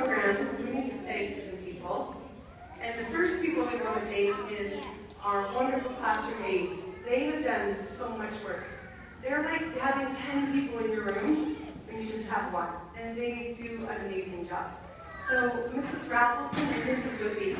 program, we need to thank some people. And the first people we want to thank is our wonderful classroom aides. They have done so much work. They're like having 10 people in your room when you just have one. And they do an amazing job. So Mrs. Raffleson and Mrs. Whitby.